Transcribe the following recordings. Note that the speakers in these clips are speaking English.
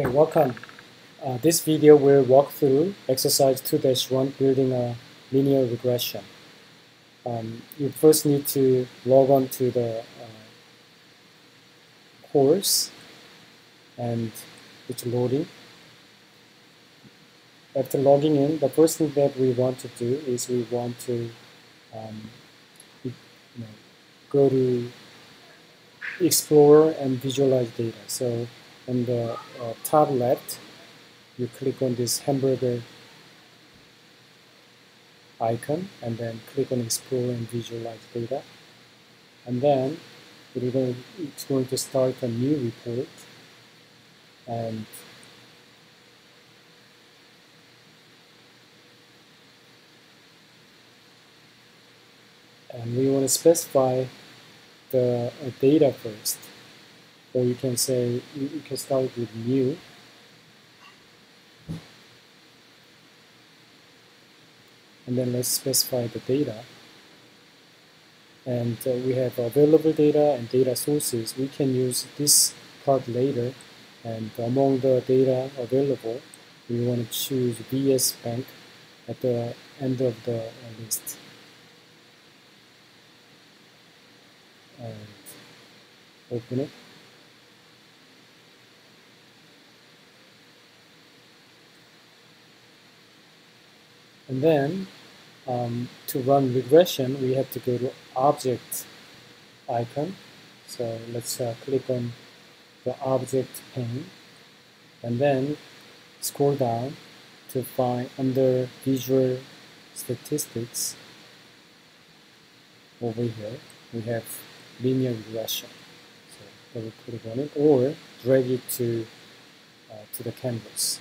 Okay, welcome. Uh, this video will walk through exercise 2-1 building a linear regression. Um, you first need to log on to the uh, course and it's loading. After logging in, the first thing that we want to do is we want to um, you know, go to explore and visualize data. So on the uh, top left, you click on this hamburger icon and then click on explore and visualize data. And then going, it's going to start a new report and and we want to specify the uh, data first or you can say you, you can start with new. And then let's specify the data. And uh, we have available data and data sources. We can use this part later. And among the data available we want to choose VS Bank at the end of the list. And open it And then um, to run regression, we have to go to object icon. So let's uh, click on the object pane. And then scroll down to find under visual statistics over here we have linear regression. So double click on it or drag it to uh, to the canvas.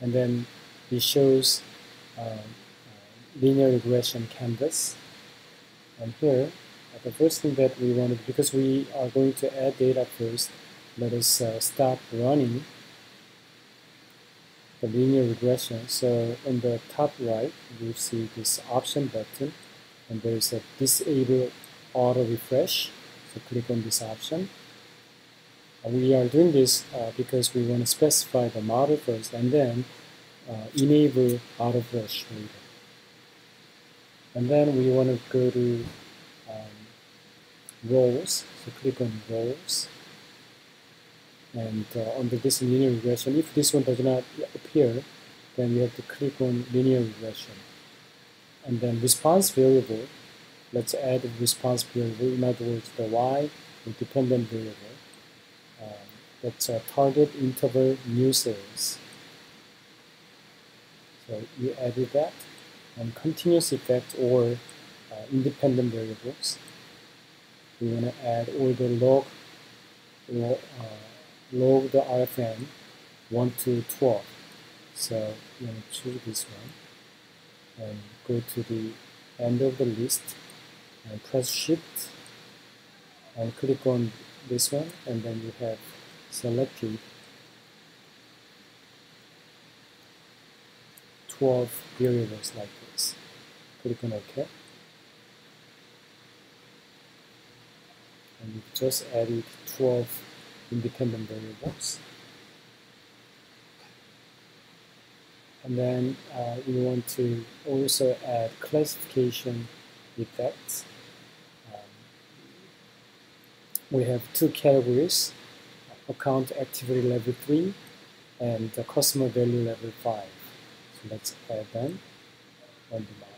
And then it shows linear regression canvas. And here, uh, the first thing that we want to, because we are going to add data first, let us start running the linear regression. So in the top right, you see this option button, and there's a disable auto refresh. So click on this option. And we are doing this uh, because we want to specify the model first, and then uh, enable auto refresh later. And then we want to go to um, rows, so click on roles. And uh, under this linear regression, if this one does not appear, then you have to click on linear regression. And then response variable, let's add response variable, in other words, the y, the dependent variable. Um, that's a target interval new sales. So you added that and continuous effect or uh, independent variables. We want to add all the log or uh, log the RFM 1 to 12. So you want to choose this one and go to the end of the list and press shift and click on this one and then you have selected 12 variables like this. Click on OK. And we've just added 12 independent variables. And then uh, we want to also add classification effects. Um, we have two categories, account activity level 3 and the customer value level 5 let's add them on the line.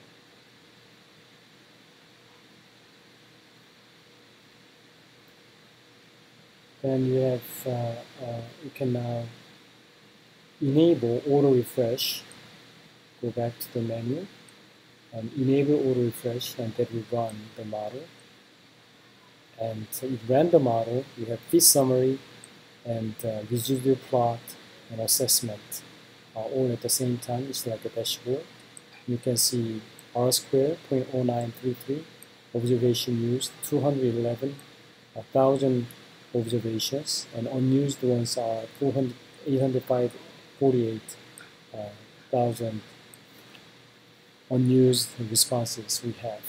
Then you have, uh, uh, you can now enable auto refresh, go back to the menu, and enable auto refresh, and that will run the model. And so it ran the model, you have this summary, and uh, residual plot, and assessment uh, all at the same time. It's like a dashboard. You can see R square 0.0933 observation used 211 thousand observations and unused ones are 400 848 uh, unused responses we have.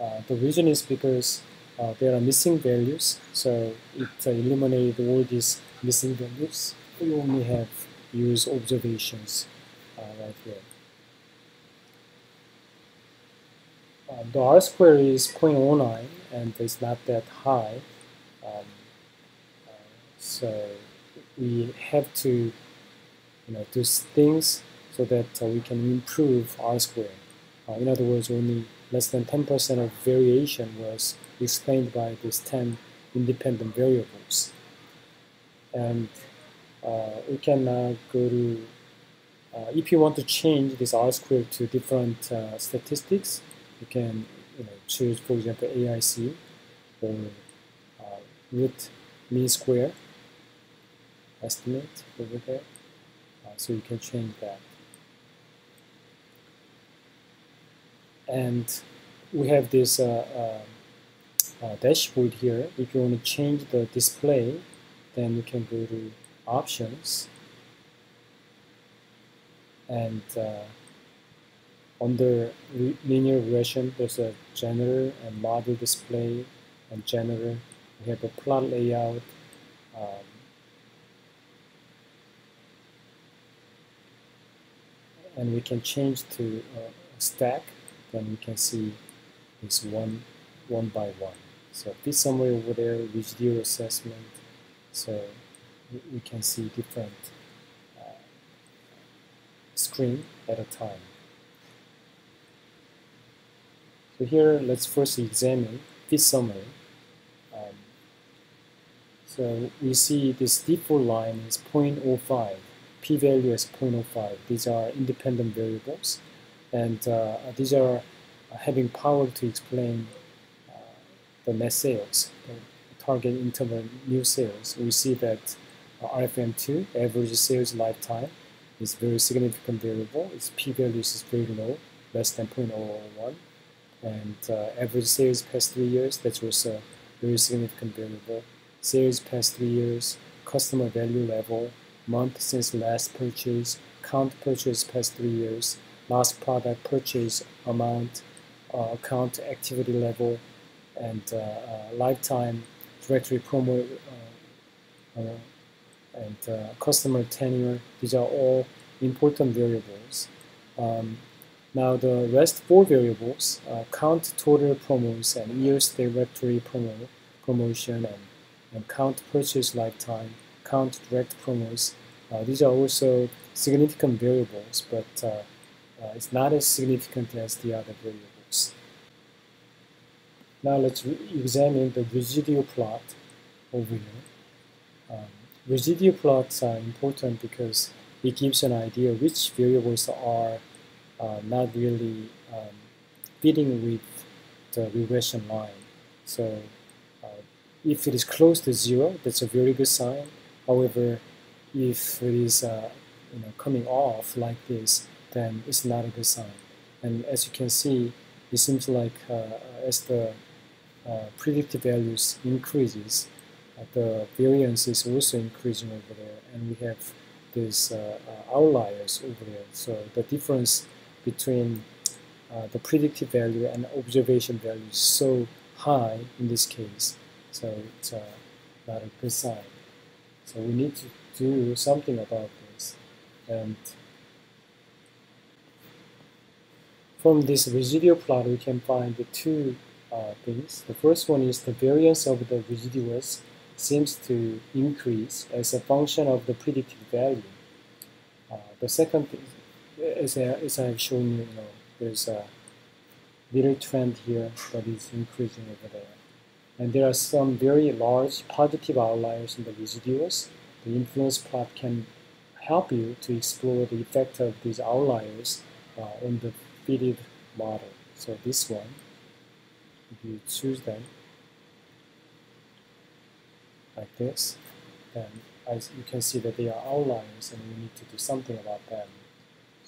Uh, the reason is because uh, there are missing values, so it eliminated all these missing values we only have use observations uh, right here. Um, the R square is 0.09 and it's not that high. Um, uh, so we have to you know, do things so that uh, we can improve R square. Uh, in other words, only less than 10% of variation was explained by these 10 independent variables. And we can uh, go to, uh, if you want to change this R square to different uh, statistics, you can you know, choose, for example, AIC or uh, root mean square estimate over there. Uh, so you can change that. And we have this uh, uh, uh, dashboard here. If you want to change the display, then you can go to Options and uh, under linear regression, there's a general and model display and general. We have a plot layout. Um, and we can change to a stack, then we can see this one, one by one. So this somewhere over there, residual assessment. So we can see different uh, screen at a time. So here, let's first examine this summary. Um, so we see this default line is 0.05, p-value is 0.05. These are independent variables, and uh, these are having power to explain uh, the net sales, the target interval new sales. We see that uh, RFM2, average sales lifetime, is very significant variable. Its p-value is very low, less than 0.001 and uh, average sales past three years, that's also a very significant variable. Sales past three years, customer value level, month since last purchase, count purchase past three years, last product purchase amount, uh, account activity level, and uh, uh lifetime directory promo uh, uh, and customer tenure. These are all important variables. Um, now the rest four variables, uh, count total promos and years directory promo, promotion and, and count purchase lifetime, count direct promos. Uh, these are also significant variables, but uh, uh it's not as significant as the other variables. Now let's examine the residual plot over here. Um, residual plots are important because it gives an idea which variables are uh, not really um, fitting with the regression line. So uh, if it is close to zero, that's a very good sign. However, if it is uh, you know, coming off like this, then it's not a good sign. And as you can see, it seems like uh, as the uh, predicted values increases, the variance is also increasing over there, and we have these outliers over there. So the difference between uh, the predictive value and observation value is so high in this case. So it's uh, not a good sign. So we need to do something about this. And from this residual plot, we can find the two uh, things. The first one is the variance of the residuals seems to increase as a function of the predicted value. Uh, the second as, I, as I've shown you, you know, there's a little trend here that is increasing over there. And there are some very large positive outliers in the residuals. The influence plot can help you to explore the effect of these outliers uh, on the fitted model. So this one, if you choose them like this, then as you can see that they are outliers and we need to do something about them.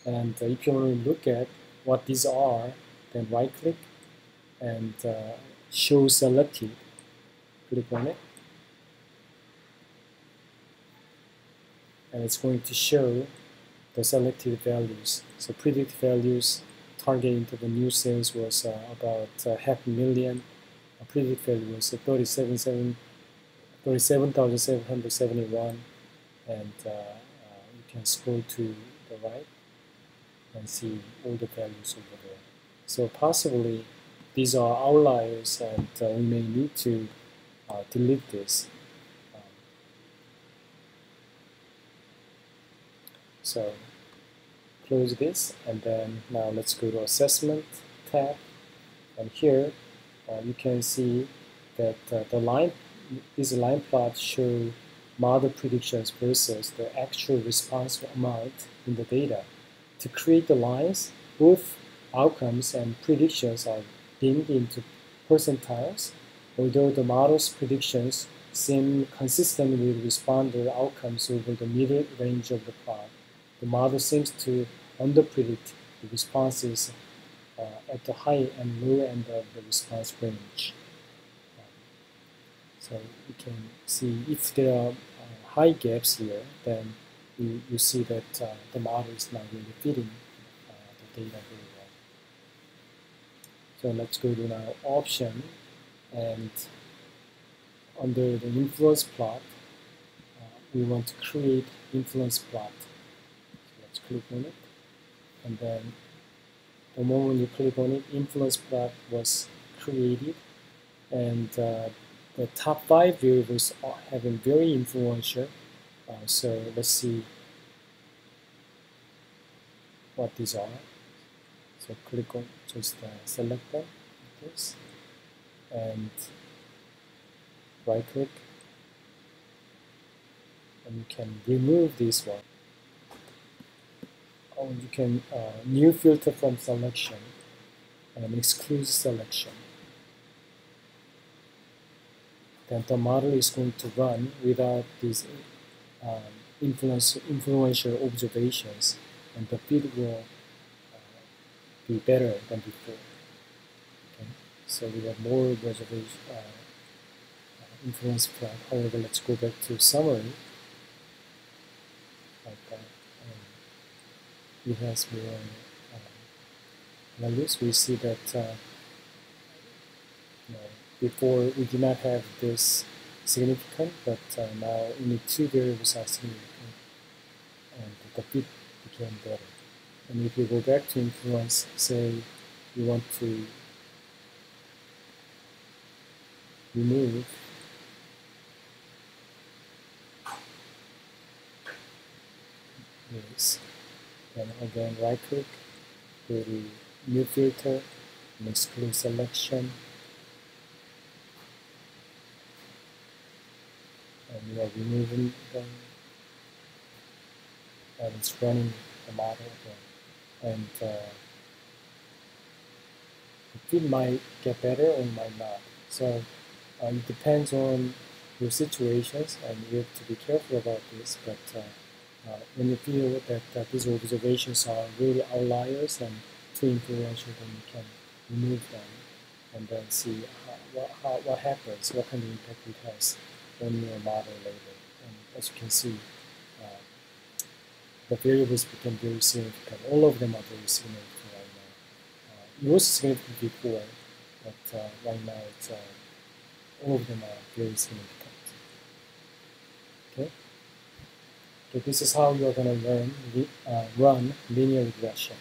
And uh, if you want to look at what these are, then right click and uh, show selected. Click on it. And it's going to show the selected values. So predicted values targeting to the new sales was uh, about uh, half a million. Predicted value was 37,771. and uh, uh, you can scroll to the right and see all the values over there. So possibly these are outliers and uh, we may need to uh, delete this. Um, so close this and then now let's go to assessment tab and here uh, you can see that uh, the line these line plots show model predictions versus the actual response amount in the data. To create the lines, both outcomes and predictions are binned into percentiles, although the model's predictions seem consistent with responder outcomes over the middle range of the plot. The model seems to underpredict the responses uh, at the high and low end of the response range. So you can see if there are uh, high gaps here, then you, you see that uh, the model is not really fitting uh, the data very well. So let's go to now option and under the influence plot, uh, we want to create influence plot. So let's click on it. And then the moment you click on it, influence plot was created and uh, the top five variables are having very influential. Uh, so let's see what these are. So click on just uh, select them like this and right click and you can remove this one. Or you can uh, new filter from selection and exclude selection then the model is going to run without these um, influence, influential observations and the feed will uh, be better than before. Okay? So we have more reservation, uh, uh, influence plot. However, let's go back to summary. Like that. Um, it has more uh, values. We see that uh, you know, before we did not have this significant, but uh, now only two variables are significant, and the fit became better. And if you go back to influence, say you want to remove this, then again right click, go to new filter, and exclude selection, and you are removing them and it's running the model again. And uh, feed might get better or might not. So uh, it depends on your situations and you have to be careful about this but uh, when you feel that these observations are really outliers and too influential then you can remove them and then see how, what, how, what happens, what kind of impact it has your model later. And as you can see, uh, the variables become very significant. All of them are very significant right now. Uh, it was significant before, but uh, right now it's uh, all of them are very significant. Okay. So this is how you're going to learn uh, run linear regression.